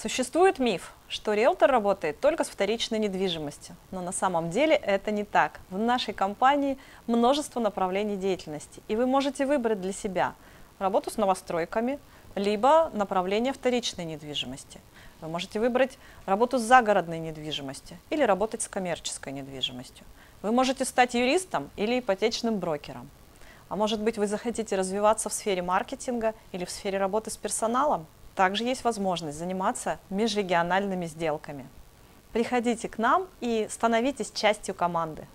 Существует миф, что риэлтор работает только с вторичной недвижимостью, но на самом деле это не так. В нашей компании множество направлений деятельности, и вы можете выбрать для себя работу с новостройками, либо направление вторичной недвижимости. Вы можете выбрать работу с загородной недвижимостью или работать с коммерческой недвижимостью. Вы можете стать юристом или ипотечным брокером. А может быть, вы захотите развиваться в сфере маркетинга или в сфере работы с персоналом? Также есть возможность заниматься межрегиональными сделками. Приходите к нам и становитесь частью команды.